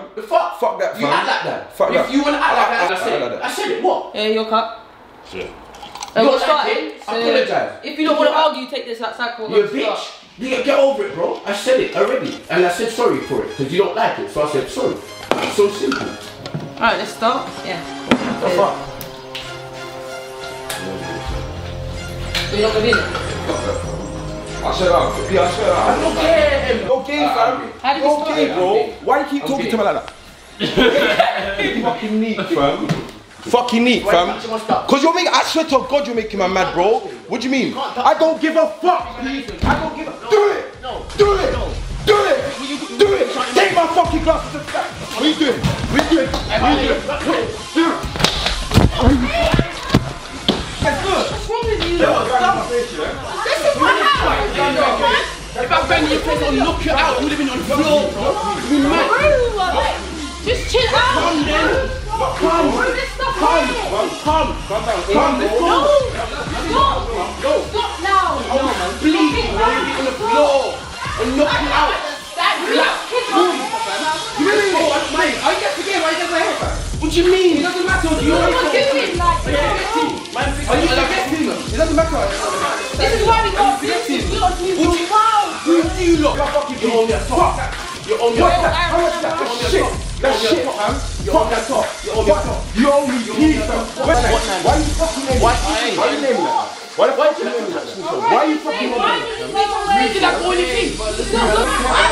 fam. The fuck? Fuck that, You fam. act like that. Fuck if that. you wanna act like that, I Act said like it. I said it. What? Yeah, your cut. Shit. Uh, You're what started? acting. Apologise. If you don't want to argue, take this outside. You a bitch. You get over it, bro. I said it already. And I said sorry for it. Because you don't like it. So I said sorry. It's so simple. Alright, let's start. Yeah. The fuck? So you're not gonna win. I said out. Yeah, I said out. I don't care. Go gay, fam. How did you Go start gay, it? bro. Why you keep talking to me like that? Fucking neat, fam. Fucking neat, fam. you my? Cause you're making, I swear to God, you're making me mad, bro. What do you mean? I don't give a fuck, please. I don't give a. Do it. No. Do it. No. Do it. Do it. Take my fucking glasses and back. What are you doing? What are you doing? What are you doing? Do it. That's good. What's wrong with you? If I bang your face, I'll knock you out. You living on the floor, bro. You mad? Just chill out. Come then. Come. Bro, this stuff Come. Come. Come. Let's go. No. Stop. Go. Stop now. I was bleeding, bro. You on the floor. I'll knock you out. Relax. Kids are You really know what I mean? Are you guys forgetting why you guys are here, fam? What do you mean? It doesn't matter. You What already am I know. doing? Like, Are you forgetting? It doesn't matter. We got to move wow. Who do you look? You're on your top. You're on your top. How much that? You're your shit. You're on shit, your fam. top. You're on your top. You're on your top. You owe me peace, fam. What's that? Why you fucking naming Why- that? Why you naming that? Why the fuck you naming that? Why you fucking naming that? Why Did I call you thing? Stop.